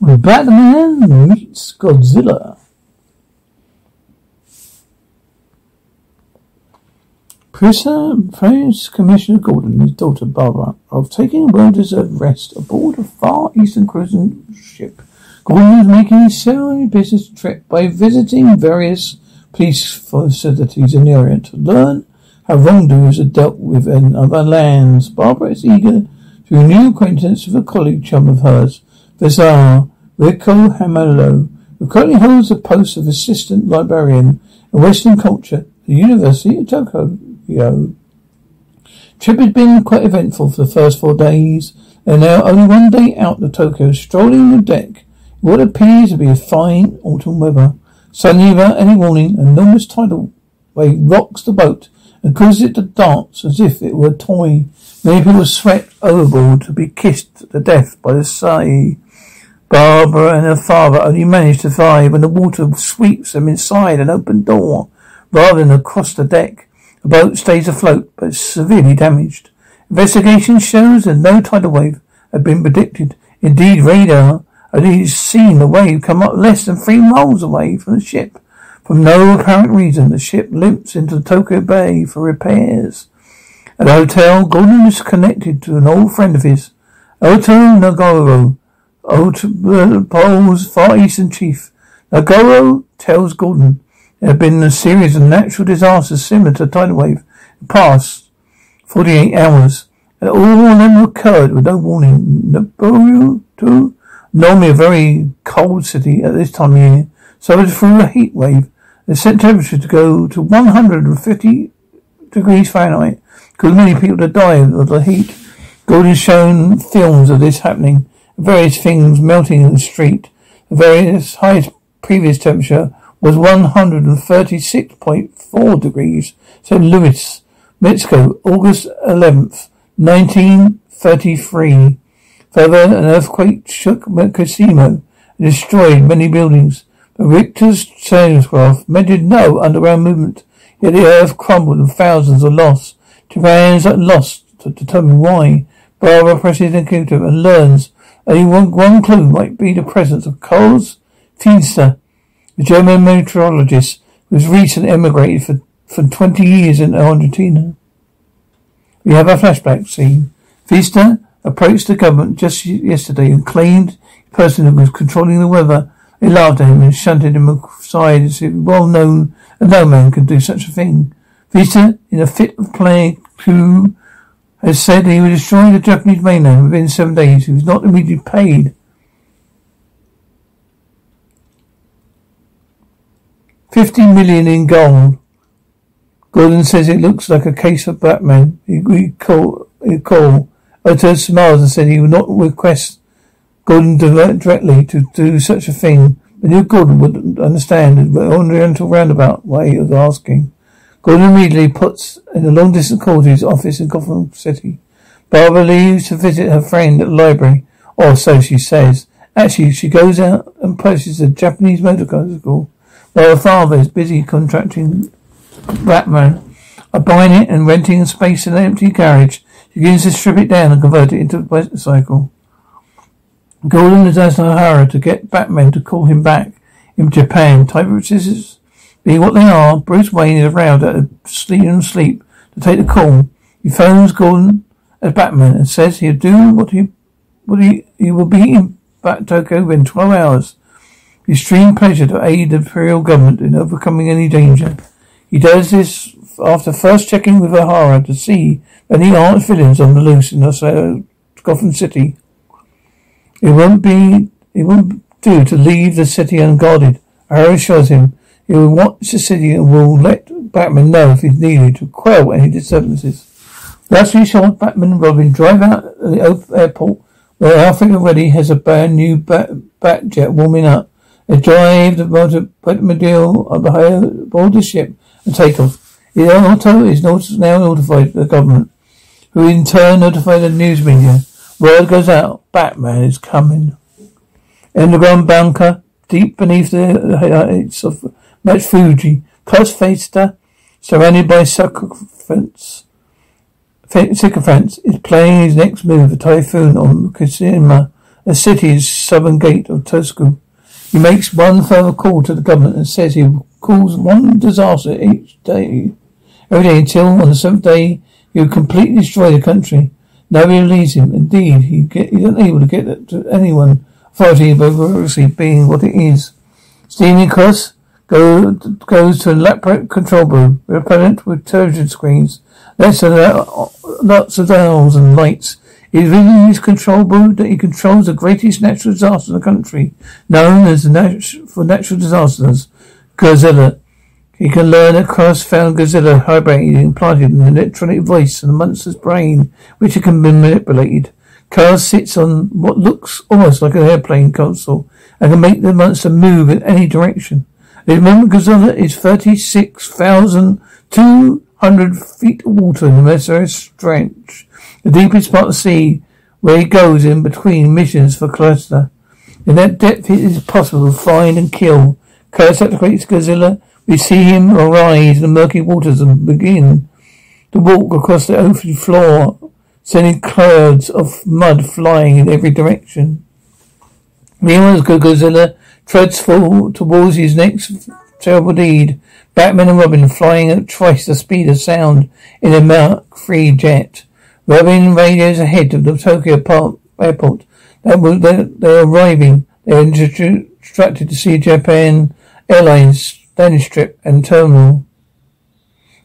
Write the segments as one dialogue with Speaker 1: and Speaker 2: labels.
Speaker 1: Batman meets Godzilla. Prince Commissioner Gordon and his daughter Barbara are taking a well-deserved rest aboard a Far Eastern cruising ship. Gordon is making a semi-business trip by visiting various police facilities in the area to learn how wrongdoers are dealt with in other lands. Barbara is eager to renew acquaintance with a colleague chum of hers, Visar Rico Hamelo, who currently holds the post of assistant librarian in Western culture at the University of Tokyo. Trip had been quite eventful for the first four days, and now only one day out of Tokyo, strolling the deck what appears to be a fine autumn weather. Suddenly, without any warning, an enormous tidal wave rocks the boat and causes it to dance as if it were a toy. Many people swept overboard to be kissed to death by the sea. Barbara and her father only manage to survive when the water sweeps them inside an open door rather than across the deck. The boat stays afloat but is severely damaged. Investigation shows that no tidal wave had been predicted. Indeed, radar had seen the wave come up less than three miles away from the ship. For no apparent reason, the ship limps into Tokyo Bay for repairs. At the hotel, Gordon is connected to an old friend of his, Oto Nagoro, Oto's Far Eastern chief. Nagoro tells Gordon there have been a series of natural disasters similar to tidal wave in the past 48 hours, and all of them occurred with no warning. Naboru, normally a very cold city at this time of year, suffered through a heat wave they set temperature to go to 150 degrees Fahrenheit, causing many people to die of the heat. Gordon shown films of this happening, various things melting in the street. The various highest previous temperature was 136.4 degrees. St. Louis, Mexico, August 11th, 1933. Further, an earthquake shook Casino and destroyed many buildings. But Richter's seismograph measured no underground movement, yet the earth crumbled and thousands are lost. Japan's at loss to determine why. Barbara presses the computer and learns only one, one clue might be the presence of Klaus Pfister, the German meteorologist who has recently emigrated for, for 20 years in Argentina. We have a flashback scene. Pfister approached the government just yesterday and claimed the person who was controlling the weather they laughed at him and shunted him aside as well known that no man could do such a thing. Vita, in a fit of play, who has said he would destroy the Japanese mainland within seven days. He was not immediately paid. Fifty million in gold. Gordon says it looks like a case of Batman. He, he call, he call. Oto smiles and said he would not request Gordon directly to do such a thing. But knew Gordon would understand the oriental roundabout way of asking. Gordon immediately puts in a long distance call to his office in Gotham City. Barbara leaves to visit her friend at the library, or so she says. Actually, she goes out and purchases a Japanese motorcycle while her father is busy contracting Batman, buying it and renting a space in an empty garage. She begins to strip it down and convert it into a motorcycle. Gordon has asked O'Hara to get Batman to call him back in Japan. Type of scissors being what they are, Bruce Wayne is around at a and sleep to take the call. He phones Gordon as Batman and says he'll do what he what he he will be in Bat Tokyo within twelve hours. Extreme pleasure to aid the Imperial government in overcoming any danger. He does this after first checking with O'Hara to see any armed villains on the loose in Gotham City. It won't be, it won't do to leave the city unguarded. O'Hara assures him he will watch the city and will let Batman know if he's needed to quell any disturbances. Thus we saw Batman and Robin drive out of the airport where Alfred already has a brand new bat, bat jet warming up. They drive the motor automobile aboard the ship and take off. The auto is now notified the government, who in turn notify the news media. Word goes out, Batman is coming. Underground bunker, deep beneath the heights of Mount Fuji, Klaus Pfister, surrounded by sycophants, sycophants, is playing his next move, a typhoon on Kushima, a city's southern gate of Tosco. He makes one further call to the government and says he calls one disaster each day, every day until on the seventh day he will completely destroy the country. Nobody believes him. Indeed, he get, he's unable to get to anyone. Authority of bureaucracy being what it is. Steaming Cross go, goes to a laptop control room, repellent with television screens, lots of, lots of dials and lights. It is within his control room that he controls the greatest natural disaster in the country, known as the for natural disasters, Godzilla. He can learn a Cross found Godzilla hibernating implanted in an electronic voice in the monster's brain, which it can be manipulated. Cars sits on what looks almost like an airplane console and can make the monster move in any direction. The moment Godzilla is 36,200 feet of water in the Messeris Trench, the deepest part of the sea, where he goes in between missions for Cluster. In that depth it is possible to find and kill. Curse activates Godzilla we see him arise in the murky waters and begin to walk across the ocean floor, sending clouds of mud flying in every direction. Meanwhile, Godzilla treads full towards his next terrible deed. Batman and Robin flying at twice the speed of sound in a Mach 3 jet. Robin radios ahead of the Tokyo Park airport. They're arriving. They're instructed to see Japan Airlines landing strip and terminal.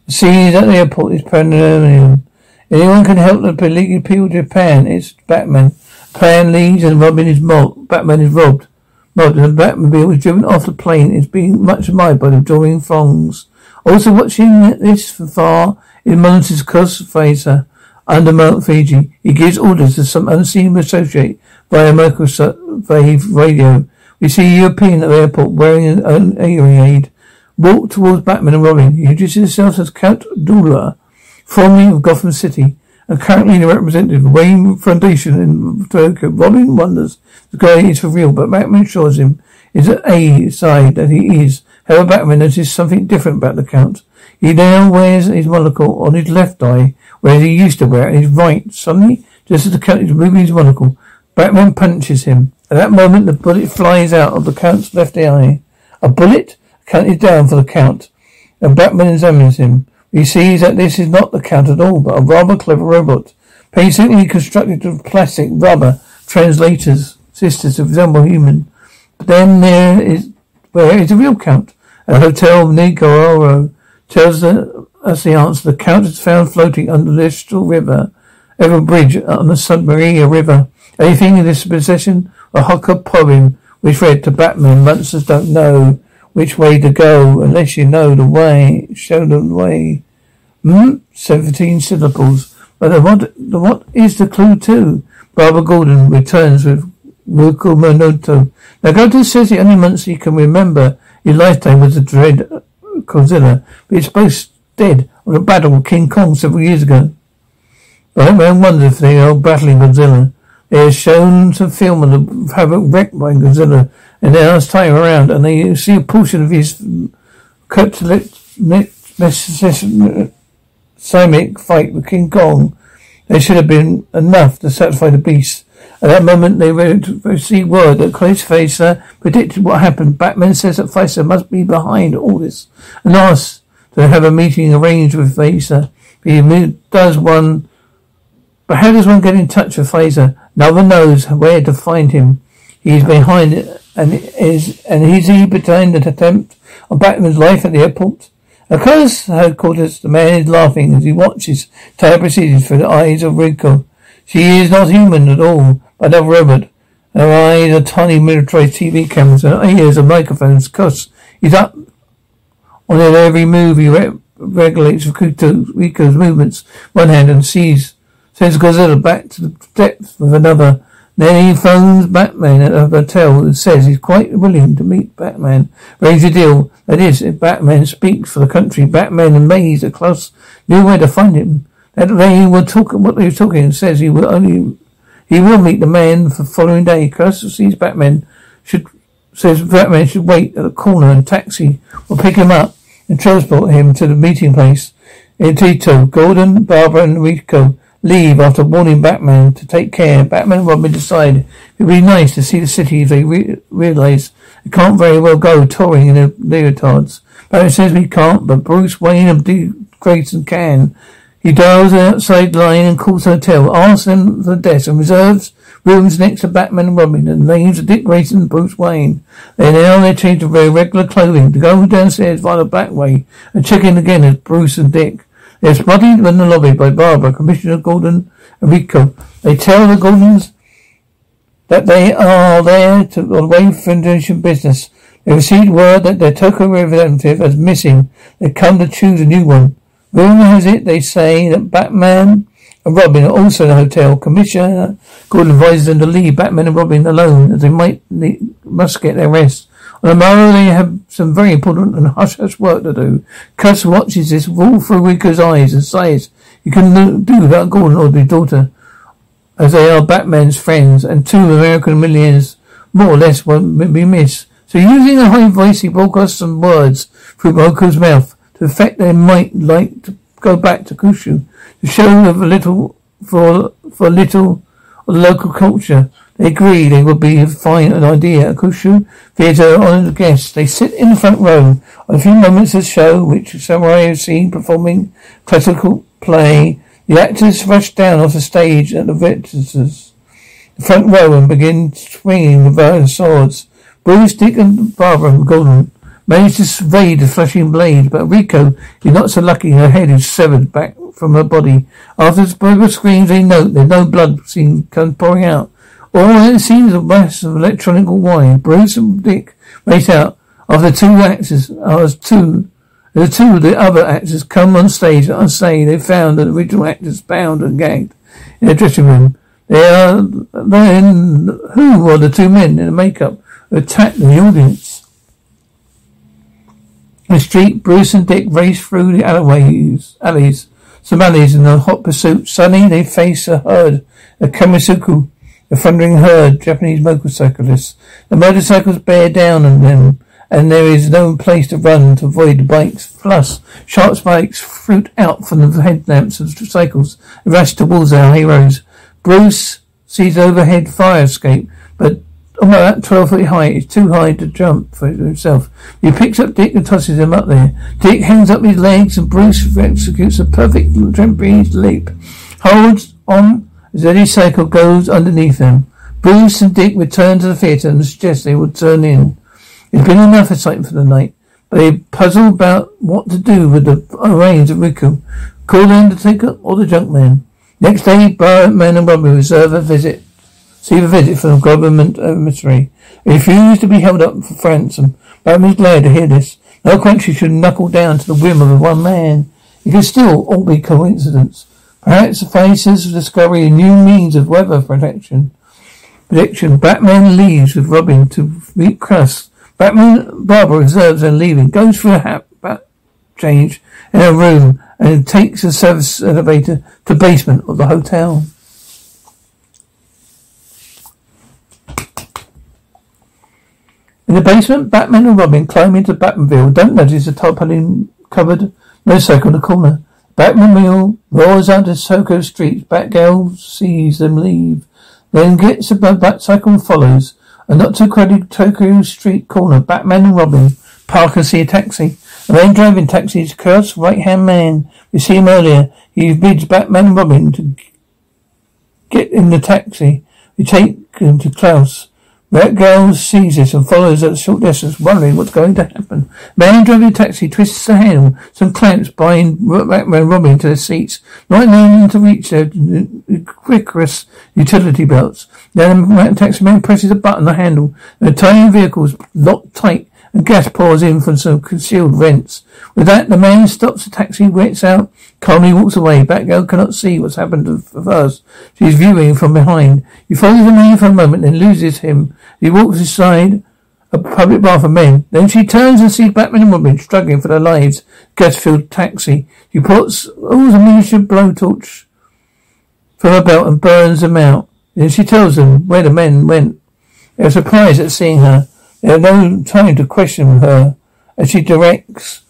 Speaker 1: The scene at the airport is pandemonium. Anyone can help the people of Japan. It's Batman. Plan leads and Robin is mobbed. Batman is robbed. And the Batmobile is driven off the plane. It's being much admired by the drawing throngs. Also watching this from far is Moses Crossfacer under Mount Fuji. He gives orders to some unseen associate via microwave radio. We see a European at the airport wearing an hearing aid Walk towards Batman and Robin. He introduces himself as Count Dula, formerly of Gotham City, and currently the representative Wayne Foundation in Tokyo. Robin wonders the guy is for real, but Batman assures him is at A side that he is. However, Batman notices something different about the Count. He now wears his monocle on his left eye, whereas he used to wear it on his right. Suddenly, just as the Count is removing his monocle, Batman punches him. At that moment, the bullet flies out of the Count's left eye. A bullet? counted down for the count, and Batman examines him. He sees that this is not the count at all, but a rather clever robot, painstakingly constructed of plastic rubber translators, sisters to resemble human. But then there is where is the real count? A hotel Gororo tells us the answer. The count is found floating under the Estral River, over a Bridge on the Submarine River. Anything in this possession? A Hocker poem which read to Batman, monsters don't know which way to go unless you know the way. Show them the way. Hmm? Seventeen syllables. But the what, the what is the clue to? Barbara Gordon returns with Ruko Monoto. Now Goto says the city only months he can remember in lifetime was the dread Godzilla, but he's both dead on a battle with King Kong several years ago. But I wonder if they are battling Godzilla. They shown some film of the havoc wrecked by Godzilla and then was tying around, and they see a portion of his Simic fight with King Kong. There should have been enough to satisfy the beast. At that moment, they received word that Chris Facer predicted what happened. Batman says that Facer must be behind all this and asks to have a meeting arranged with Facer. He does one, but how does one get in touch with Facer? No one knows where to find him. He's behind it and is and is he behind the attempt on Batman's life at the airport? Across headquarters, the man is laughing as he watches entire proceedings through the eyes of Rico. She is not human at all, but a robot. Her eyes are tiny military TV cameras, her ears are microphones. Cuss he's up on every move. He re- regulates Rico's movements one hand and sees sends Godzilla back to the depths with another. Then he phones Batman at a hotel and says he's quite willing to meet Batman. Raise a deal. That is, if Batman speaks for the country, Batman and Maze are close, knew where to find him. That they were talking, what they were talking, and says he will only, he will meet the man the following day. Custer sees Batman should, says Batman should wait at the corner and taxi will pick him up and transport him to the meeting place. In Tito, Gordon, Barbara and Rico leave after warning Batman to take care. Batman and Robin decide it would be nice to see the city if they re- realize they can't very well go touring in their leotards. Batman says we can't, but Bruce Wayne of D. Grayson can. He dials the outside line and calls the hotel, asks them for the desk and reserves rooms next to Batman and Robin and names of Dick Grayson and Bruce Wayne. They now they change to very regular clothing to go downstairs via the back way and check in again as Bruce and Dick. They're spotted in the lobby by Barbara, Commissioner Gordon and Rico. They tell the Gordons that they are there to on the Foundation business. They received word that their Tokyo representative is missing. They come to choose a new one. Rumor has it they say that Batman and Robin are also in the hotel. Commissioner Gordon advises them to leave Batman and Robin alone as they might need, must get their rest. On the they have some very important and hush hush work to do. Cuss watches this all through Rico's eyes and says you can do without Gordon or his daughter as they are Batman's friends and two American millionaires more or less won't be missed. So using a high voice he broadcasts some words through Rico's mouth to effect they might like to go back to Kushu to show of a little for for little of local culture. They agree they would be a fine idea. A Kushu theatre honoured guests. They sit in the front row. A few moments of the show, which Samurai have seen performing classical play, the actors rush down off the stage at the visitors, the front row, and begin swinging the swords. Bruce, Dick, and Barbara and Gordon manage to evade the flashing blade, but Rico is not so lucky. Her head is severed back from her body. After Barbara screams, they note there's no blood seen pouring out. All it seems a mass of electronic wire. Bruce and Dick race out. Of the two actors, as two, the two of the other actors come on stage and say they found the original actors bound and gagged in a dressing room. They are then who are the two men in the makeup who attacked the audience? In the street, Bruce and Dick race through the alleyways, alleys, some alleys in a hot pursuit. Suddenly, they face a herd, a kamisuku, a thundering herd, Japanese motorcyclists. The motorcycles bear down on them, and there is no place to run to avoid the bikes. Plus, sharp spikes fruit out from the headlamps of the cycles, rush towards our heroes. Bruce sees overhead fire escape, but about 12 feet high. is too high to jump for himself. He picks up Dick and tosses him up there. Dick hangs up his legs and Bruce executes a perfect trapeze leap. Holds on as Eddie's cycle goes underneath them. Bruce and Dick return to the theatre and suggest they would turn in. It's been enough excitement for the night, but they puzzle about what to do with the reins of Rico. Call the Undertaker or the Junkman. Next day, Man and Robin reserve a visit Receive a visit from the government emissary. He refused to be held up for ransom. Batman glad to hear this. No country should knuckle down to the whim of one man. It could still all be coincidence. Perhaps the faces of discovery a new means of weather protection. Prediction. Batman leaves with Robin to meet Crust. Batman Barbara observes them leaving, goes for a hat change in her room and takes a service elevator to basement of the hotel. In the basement, Batman and Robin climb into Batmobile. Don't notice the tarpaulin covered motorcycle in the corner. Batmobile roars out to Tokyo streets. Batgirl sees them leave. Then gets a Batcycle and follows. A not too crowded Tokyo street corner. Batman and Robin park and see a taxi. A man driving taxi is Kurt's right hand man. We see him earlier. He bids Batman and Robin to get in the taxi. We take him to Klaus. That girl sees this and follows at a short distance, wondering what's going to happen. Man driving a taxi twists the handle. Some clamps bind Batman Robin to their seats, not allowing them to reach their ubiquitous utility belts. Then the taxi man presses a button on the handle. The tiny vehicle is locked tight and gas pours in from some concealed vents. With that, the man stops the taxi, gets out, calmly walks away. Batgirl oh, cannot see what's happened to first. She's viewing from behind. He follows the man for a moment, then loses him. He walks aside a public bar for men. Then she turns and sees Batman and Robin struggling for their lives. Gas-filled taxi. She puts all the miniature blowtorch from her belt and burns them out. Then she tells them where the men went. They are surprised at seeing her. They have no time to question her as she directs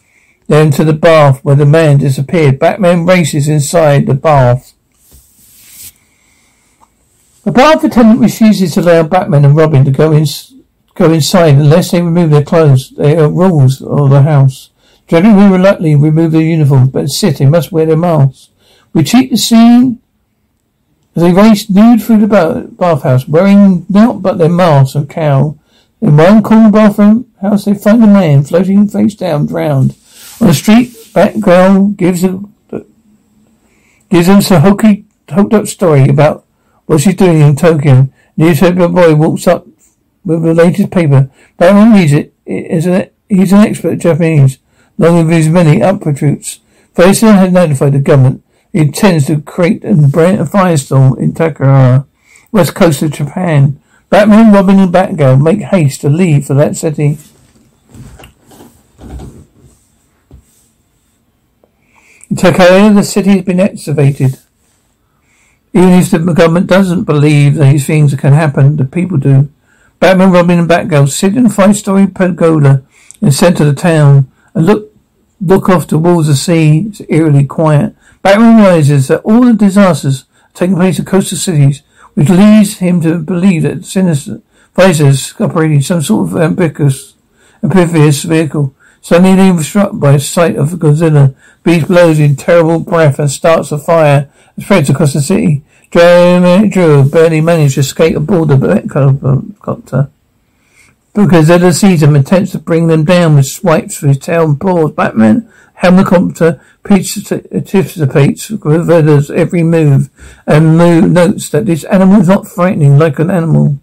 Speaker 1: them to the bath where the man disappeared. Batman races inside the bath. The bath attendant refuses to allow Batman and Robin to go in, go inside unless they remove their clothes. They are rules of the house. Generally, reluctantly remove their uniforms, but insist they must wear their masks. We cheat the scene as they race nude through the bathhouse, wearing not but their masks and cowl. In one corner bathroom house, they find a man floating face down, drowned. On the street, Batgirl gives a gives them a hokey, hoked up story about what she's doing in Tokyo. Newspaper boy walks up with the latest paper. Batman reads it. it is an, he's an expert Japanese, along with his many upper troops. Faison has notified the government he intends to create a firestorm in Takahara, west coast of Japan. Batman, Robin, and Batgirl make haste to leave for that city. In Takahara, the city has been excavated. Even if the government doesn't believe these things can happen, the people do. Batman, Robin, and Batgirl sit in a five-story pergola in the center of the town and look look off towards the sea. It's eerily quiet. Batman realizes that all the disasters taking place in coastal cities, which leads him to believe that sinister visors operating some sort of ambiguous, amphibious vehicle. Suddenly he struck by sight of Godzilla. Beast blows in terrible breath and starts a fire spreads across the city. Drew barely managed to escape aboard the helicopter. Because Godzilla sees him attempts to bring them down with swipes for his tail and paws. Batman helicopter anticipates uh, Vedder's every move and notes that this animal is not frightening like an animal.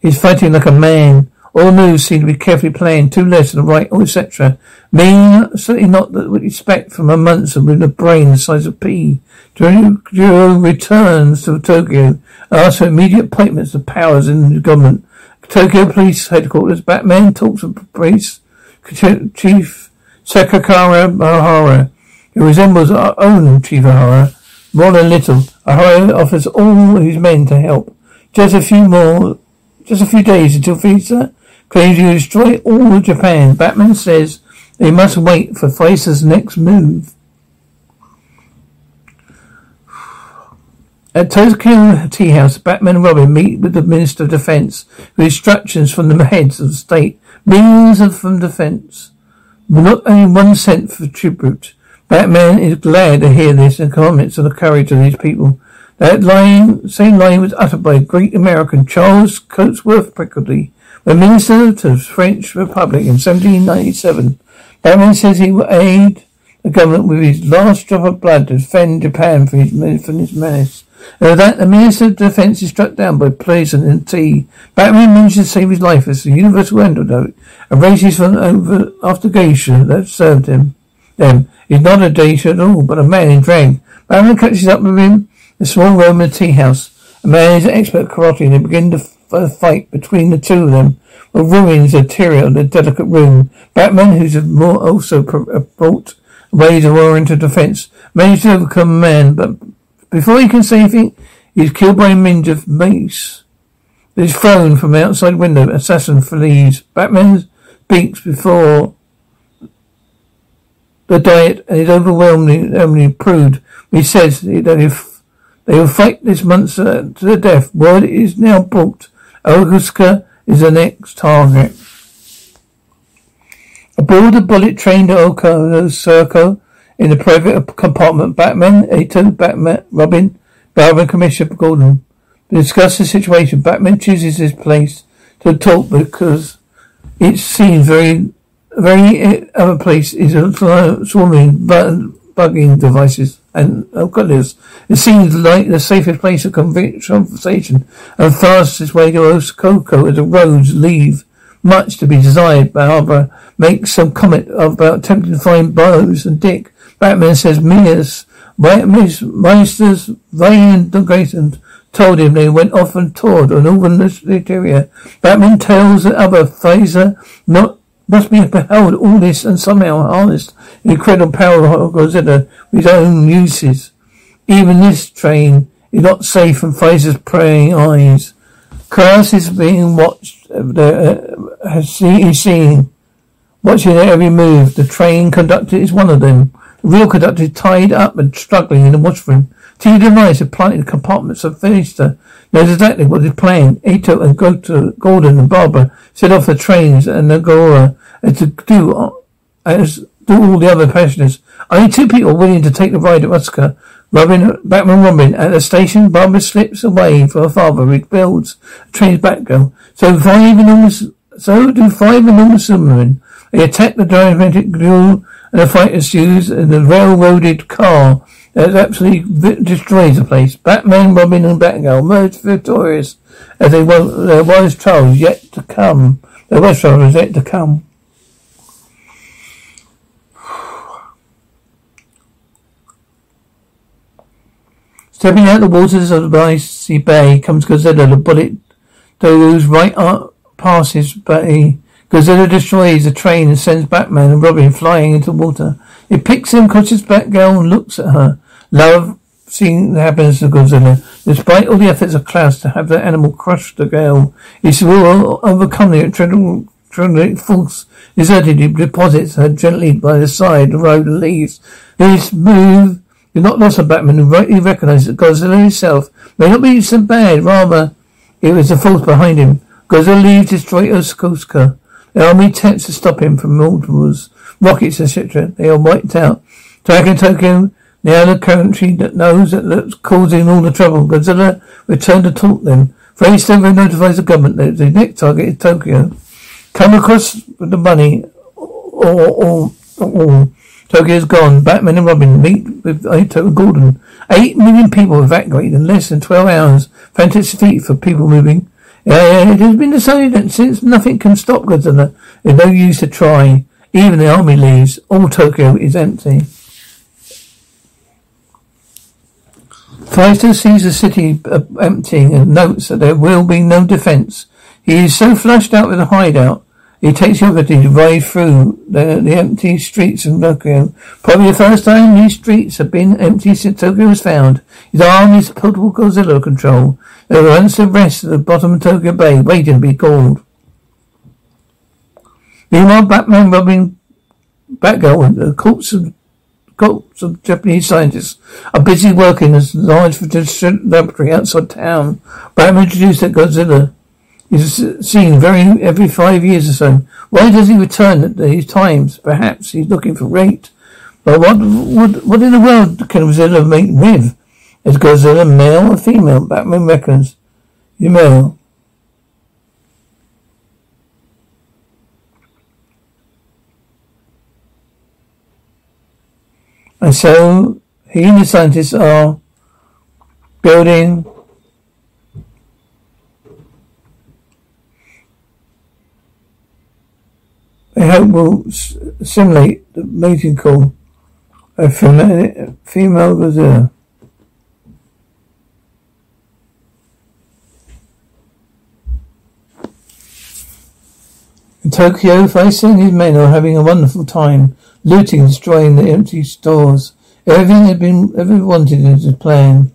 Speaker 1: He's fighting like a man. All moves seem to be carefully planned, two left and right, etc. Mean certainly not what we expect from a monster with a brain the size of pea. Jiro returns to Tokyo and asks for immediate appointments of powers in the government. Tokyo Police Headquarters, Batman talks to police chief Sakakara O'Hara, who resembles our own Chief O'Hara more than little. O'Hara offers all his men to help. Just a few more, just a few days until Frieza claims to destroy all of Japan. Batman says they must wait for Frieza's next move. At Tokyo Tea House, Batman and Robin meet with the Minister of Defense with instructions from the heads of the state, means of from defense. Not only one cent for tribute. Batman is glad to hear this and comments on the courage of these people. That line, same line was uttered by a great American, Charles Cotesworth Pinckney, when Minister to the French Republic in 1797. Batman says he will aid the government with his last drop of blood to defend Japan from his, from his menace. And that, the Minister of Defense is struck down by poison and tea. Batman manages to save his life as the universal antidote races from over geisha that served him. Them. He's not a geisha at all, but a man in drag. Batman catches up with him in a small room in a tea house. A man is an expert karate and they begin to f- fight between the two of them. The ruins the interior of the delicate room. Batman, who's more also uh, brought ways of into defense, manages to overcome man, but before he can say anything, he is killed by a ninja mace. He's thrown from the outside window. Assassin flees. Batman speaks before the diet and is overwhelmingly proved. He says that if they will fight this monster to the death, word is now brought. Augusta is the next target. Aboard the bullet train to Oko Circle in the private compartment, Batman, Ato, Batman, Robin, Batman, Commissioner Gordon to discuss the situation. Batman chooses this place to talk because it seems very, very uh, other place is swarming bugging devices and oh goodness, it seems like the safest place of conversation and fastest way to Osakoko as the roads leave much to be desired. Barbara makes some comment about attempting to find Bose and Dick. Batman says Mia's Meisters, Vane and Grayson told him they went off and toured an northern area. Batman tells the other Phaser not must be beheld all this and somehow harnessed the incredible power of Godzilla with his own uses. Even this train is not safe from Fraser's praying eyes. Class is being watched. Uh, has seen, seen watching every move. The train conductor is one of them. Real conductor tied up and struggling in the washroom. T device had planted compartments of Felister knows exactly what he's playing. Ito and Gordon and Barbara set off the trains and Agora and to do as do all the other passengers. Only two people willing to take the ride at Oscar. Robin, Batman Robin. At the station, Barbara slips away for her father, rebuilds the train's background. So five enormous, so do five enormous submarine. They attack the diametric grill and the fight ensues in uh, the railroaded car that absolutely destroys the place. Batman, Robin and Batgirl emerge victorious as they was, there was trouble yet to come. There was trouble yet to come. Stepping out the waters of the icy bay comes Godzilla. The bullet goes right up past his bay. Godzilla destroys the train and sends Batman and Robin flying into water. It picks him, crosses Batgirl and looks at her. Love seeing the happiness of Godzilla. Despite all the efforts of Klaus to have the animal crush the girl, he will overcome the adrenaline force deserted. He deposits her gently by the side of the road and leaves. This move is not lost on Batman, who rightly recognizes that Godzilla himself may not be so bad, rather it was the force behind him. Godzilla leaves destroy Yokosuka. The army attempts to stop him from mortars, rockets, etc. They are wiped out. Tracking Tokyo the the country that knows that that's causing all the trouble. Godzilla returned to talk them. Face never notifies the government that the next target is Tokyo. Come across with the money or, or, or, Tokyo's gone. Batman and Robin meet with Ito and Gordon. Eight million people evacuated in less than 12 hours. Fantastic feat for people moving. It has been decided since nothing can stop Godzilla, there's no use to try. Even the army leaves. All Tokyo is empty. Fighter sees the city uh, emptying and notes that there will be no defense. He is so flushed out with a hideout, he takes the opportunity to ride through the, the empty streets of Tokyo. Probably the first time these streets have been empty since Tokyo was found. His arm is portable Godzilla control. There are the rest at the bottom of Tokyo Bay, waiting to be called. Meanwhile, Batman, Robin, Batgirl, the corpse of Groups of Japanese scientists are busy working as large laboratory outside town. Batman introduced that Godzilla is seen very every five years or so. Why does he return at these times? Perhaps he's looking for rate. But what what what in the world can Godzilla make with? Is Godzilla male or female? Batman reckons. You male. And so he and the scientists are building they hope will simulate the mating call of female, gazelle. In Tokyo, and his men are having a wonderful time looting and destroying the empty stores. Everything had been ever wanted in his plan.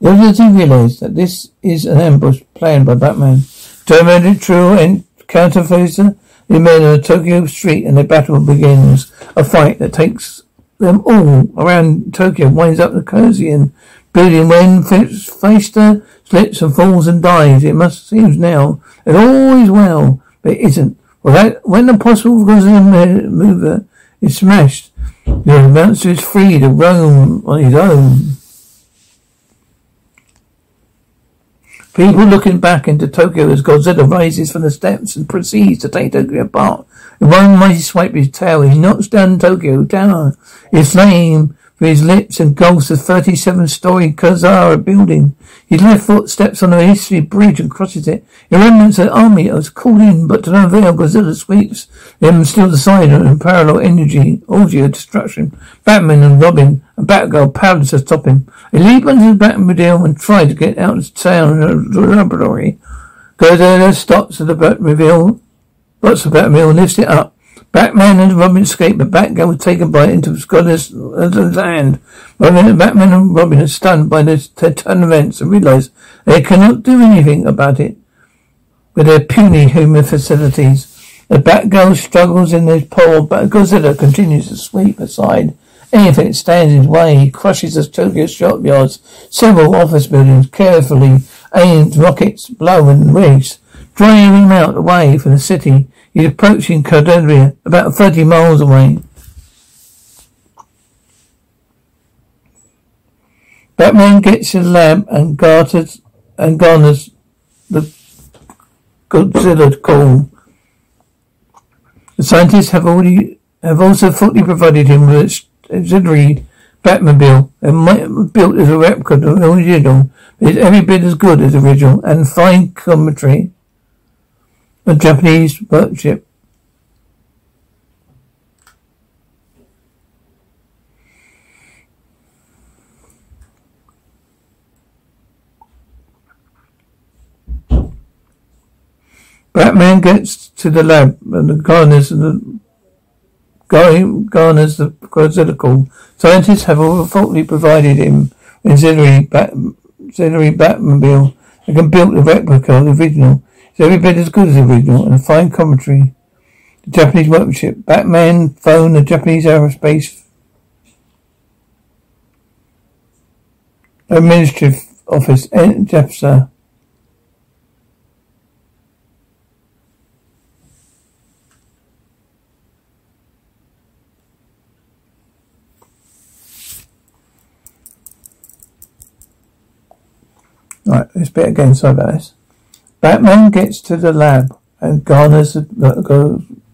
Speaker 1: Did he realize that this is an ambush planned by Batman. Determined true and counterfacer, the men on the Tokyo street and the battle begins. A fight that takes them all around Tokyo winds up the Kozian building when Faster slips and falls and dies. It must seems now that all is well, but it isn't. Well, that, when the possible Godzilla mover is smashed. The monster is free to roam on his own. People looking back into Tokyo as Godzilla rises from the steps and proceeds to take Tokyo apart. In one mighty swipe of his tail, he knocks down Tokyo Tower. His flame for his lips engulfs the 37-story Kazara building. His left foot steps on a history bridge and crosses it. The remnants of army are called in, but to no avail, Godzilla sweeps them still the aside in parallel energy, audio destruction. Batman and Robin and Batgirl powerless to stop him. They leap into the Batmobile and try to get out of town in the laboratory. Godzilla stops at the Batmobile, spots the Batmobile and lifts it up. Batman and Robin escape, but Batgirl was taken by into Scotland's land. Batman and Robin are stunned by the turn events and realize they cannot do anything about it with their puny human facilities. The Batgirl struggles in the pole, but Godzilla continues to sweep aside Anything that stands in his way, he crushes the Tokyo shipyards, several office buildings, carefully aimed rockets blow and race, driving out away from the city. He's approaching Cordovia, about 30 miles away. Batman gets his lamp and garters and garners the Godzilla call. The scientists have already have also fully provided him with auxiliary Batmobile and might built as a replica of the original. It's every bit as good as the original and fine commentary. A Japanese workship Batman gets to the lab and the gardeners the garners the Godzilla Scientists have faultily provided him auxiliary, bat, auxiliary Batmobile. That can build a replica of the original. It's every bit as good as the original and fine commentary. The Japanese workshop. Batman phone the Japanese aerospace administrative office. JAXA. Right, this bit again, sorry about this. Batman gets to the lab and garners the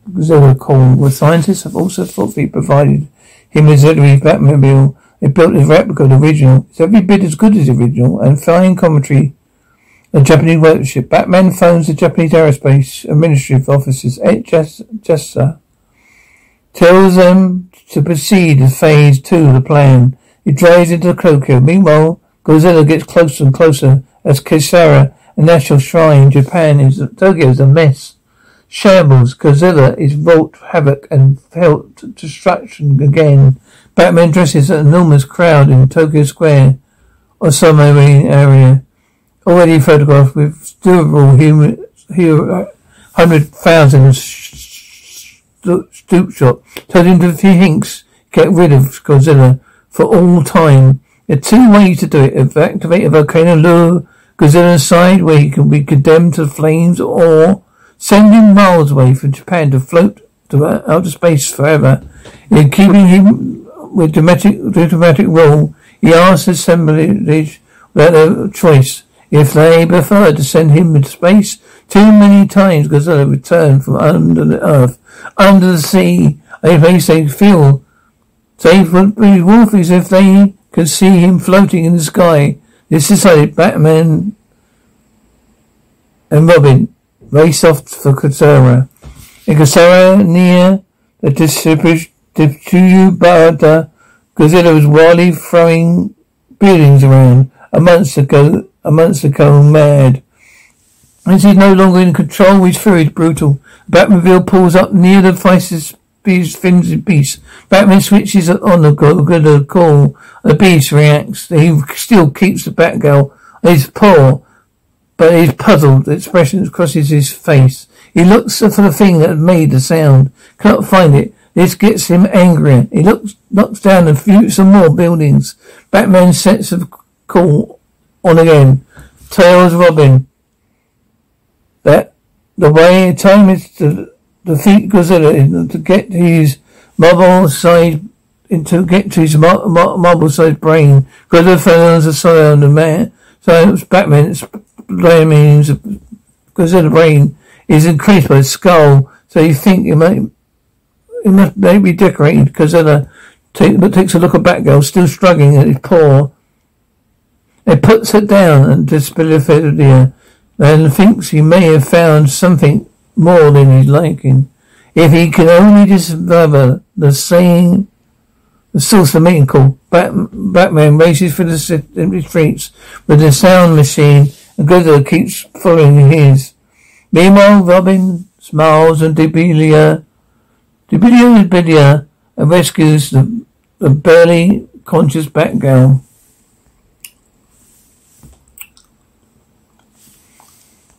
Speaker 1: Godzilla call, where scientists have also thoughtfully provided him with auxiliary Batmobile. They built a replica of the original. It's every bit as good as the original, and flying commentary the Japanese workshop. Batman phones the Japanese aerospace administrative Offices at tells them to proceed to phase two of the plan. He drives into Tokyo. Meanwhile, Godzilla gets closer and closer as Kisara, a national shrine in Japan, is Tokyo is a mess. Shambles. Godzilla is wrought havoc and felt destruction again. Batman dresses an enormous crowd in Tokyo Square or some area. Already photographed with durable human, hundred thousand stoop shot. Told him to hinks get rid of Godzilla for all time. There are two ways to do it. Activate a volcano lure Godzilla's side where he can be condemned to flames or send him miles away from Japan to float to uh, outer space forever. In keeping him with dramatic, dramatic role, he asks the assemblage without a choice if they prefer to send him into space. Too many times Godzilla returned from under the earth, under the sea. A place they feel safe would be wolfies if they could see him floating in the sky. This decided Batman and Robin race off for Kasara. In near the Distributibada, Godzilla was wildly throwing buildings around. A month ago, a month ago, mad. As he's no longer in control, his fury is brutal. Batmobile pulls up near the Vice's Beast fins beast. Batman switches on the good call. The beast reacts. He still keeps the Batgirl his paw, but his puzzled The expression crosses his face. He looks for the thing that made the sound. Cannot find it. This gets him angrier. He looks, knocks down a few, some more buildings. Batman sets a call on again. Tails Robin. That the way time is to defeat Godzilla to get his marble side to get to his marble side brain. On the side on the man. So Batman's brain means Godzilla brain is increased by the skull. So you think it might it must maybe decorated. Godzilla take, but takes a look at Batgirl, still struggling at his paw. It puts it down and disbelieved the uh, and thinks he may have found something more than his liking. If he can only discover the same the source of meeting call, Bat- Batman races for the streets with the sound machine and Godzilla keeps following his. Meanwhile, Robin smiles and Debelia, Debelia Debelia and rescues the, the barely conscious Batgirl.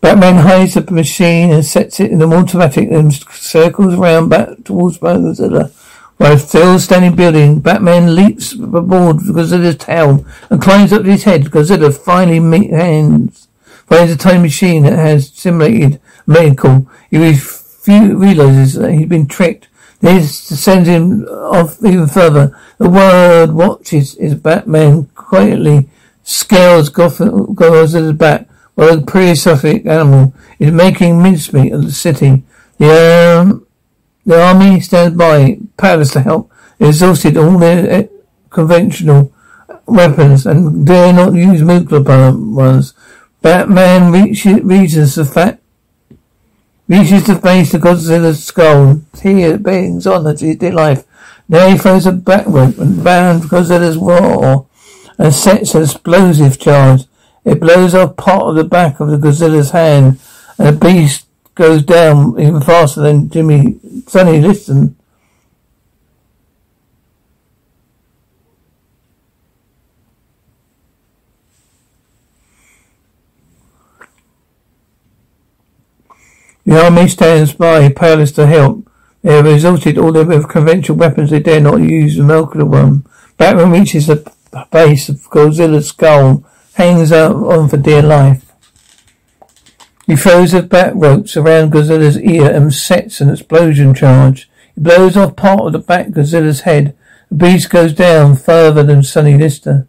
Speaker 1: Batman hides the machine and sets it in automatic and circles around back towards Godzilla. A still standing building, Batman leaps aboard Godzilla's tail and climbs up to his head. Godzilla finally meet hands finds a time machine that has simulated medical. He realizes that he's been tricked. This sends him off even further. The world watches as Batman quietly scales Godzilla's back while the prehistoric animal is making mincemeat of the city. The, um, the army stands by, powerless to help. Exhausted all their uh, conventional weapons and dare not use nuclear ones. Batman reaches, reaches the fat, reaches the base of Godzilla's skull. Here bangs on at his life. Now he throws a backward and bound Godzilla's roar and sets an explosive charge. It blows off part of the back of the Godzilla's hand and the beast goes down even faster than Jimmy Sonny Liston The army stands by, powerless to help. They have exhausted all their conventional weapons. They dare not use the molecular one. Batman reaches the base of Godzilla's skull, hangs out on for dear life. He throws the bat ropes around Godzilla's ear and sets an explosion charge. He blows off part of the back Godzilla's head. The beast goes down further than Sonny Liston.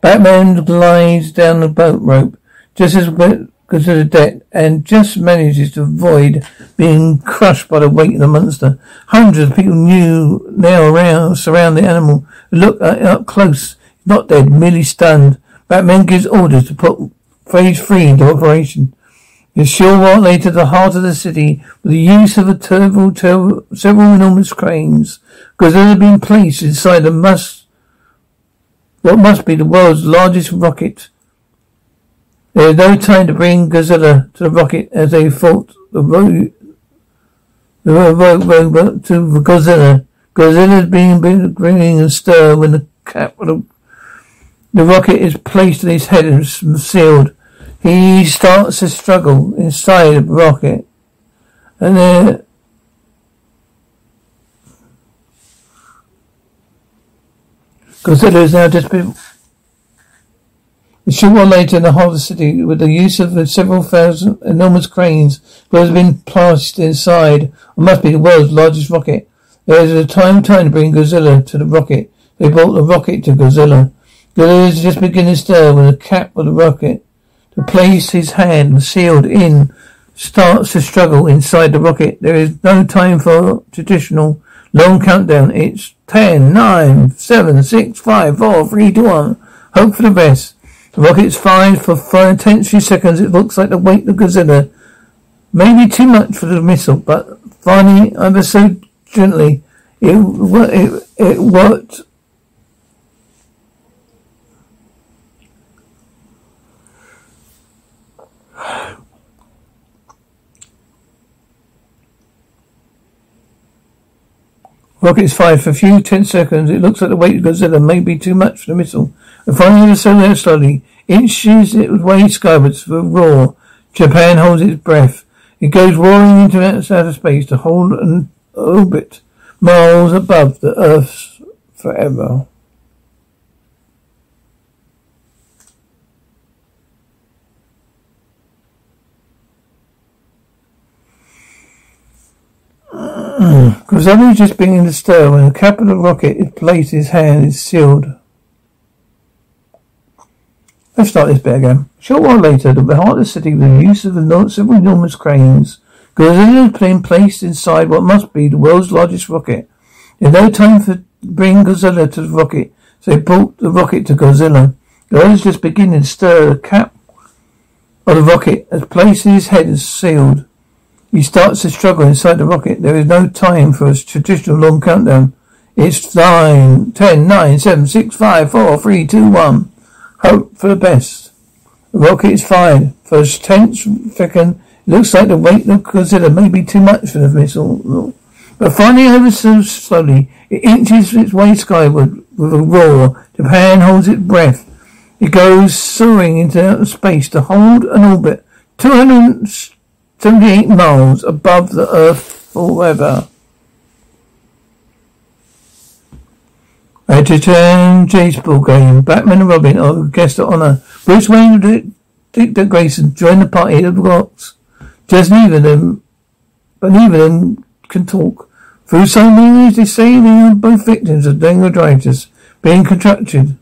Speaker 1: Batman glides down the boat rope. Just as the deck and just manages to avoid being crushed by the weight of the monster. Hundreds of people knew now around surround the animal. Look up close. Not dead, merely stunned. Batman gives orders to put phase three into operation. A short while later, the heart of the city, with the use of a turbo, turbo, several enormous cranes, Godzilla had been placed inside a must, what must be the world's largest rocket there is no time to bring Godzilla to the rocket as they fought the road the road to Godzilla. Godzilla is being bringing a stir when the cap of the, rocket is placed on his head and sealed. He starts to struggle inside the rocket. And then Godzilla is now just been a short while later, in the the city, with the use of several thousand enormous cranes, there has been placed inside what must be the world's largest rocket. There is a time time to bring Godzilla to the rocket. They brought the rocket to Godzilla. Godzilla is just beginning to stir when the cap of the rocket to place his hand sealed in starts to struggle inside the rocket. There is no time for traditional long countdown. It's ten, nine, seven, six, five, four, three, two, one. Hope for the best. The rocket's fired for five intense few seconds. It looks like the weight of Godzilla. Maybe too much for the missile, but finally, ever so gently, it, it, it worked. Rocket is fired for a few ten seconds. It looks like the weight of Godzilla may be too much for the missile. The finally, the solar slowly inches its way skywards for a roar. Japan holds its breath. It goes roaring into outer space to hold an orbit miles above the Earth forever. Because only just beginning to stir when the cap of the rocket is placed, his hand is sealed. Let's start this bit again. A short while later, the heart of the city, with the use of several enormous cranes, Godzilla plane placed inside what must be the world's largest rocket. There's no time for bring Godzilla to the rocket, so they brought the rocket to Godzilla. Godzilla's just beginning to stir the cap of the rocket as placed in his head is sealed. He starts to struggle inside the rocket. There is no time for a traditional long countdown. It's nine, ten, nine, seven, six, five, four, three, two, one. Hope for the best. The rocket is fired. A tense second, it looks like the weight of Godzilla may be too much for the missile. But finally, ever so slowly, it inches its way skyward with a roar. Japan holds its breath. It goes soaring into outer space to hold an orbit 278 miles above the Earth forever. Adrian baseball game. Batman and Robin are guest of honor. Bruce Wayne and Dick, Dick Grayson join the party of rocks. Just neither of them, but neither of them can talk. Through some means, they say they are both victims of drivers being contracted.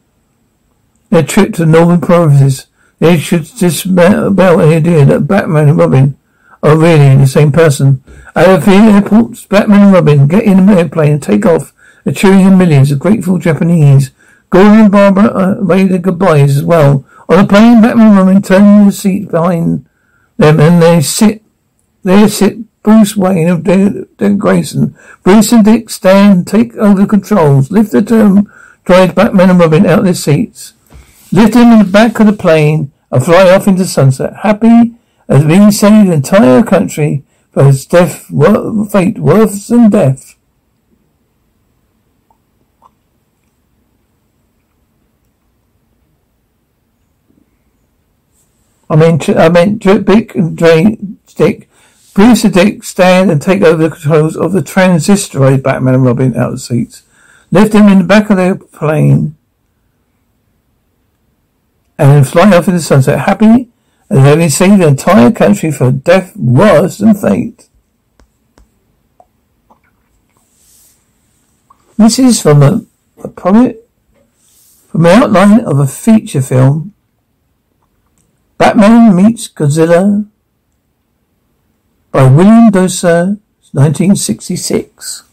Speaker 1: Their trip to the northern provinces. They should dispel the idea that Batman and Robin are really the same person. At the airport, Batman and Robin get in an airplane and take off cheering of millions of grateful Japanese. Gordon and Barbara uh, made their goodbyes as well. On the plane, Batman and Robin turn the seat behind them and they sit, there sit Bruce Wayne of Dick Grayson. Bruce and Dick stand, take over the controls, lift the term, drive Batman and Robin out of their seats, lift them in the back of the plane and fly off into sunset. Happy as been saved the entire country for his death, fate worse than death. I meant, I meant Dick and Drain, Dick. Bruce and Dick stand and take over the controls of the transistorized Batman and Robin out of seats. Lift them in the back of their plane and fly off in the sunset, happy as having saved the entire country from death worse than fate. This is from a, a from the outline of a feature film Batman Meets Godzilla by William Dozier, 1966.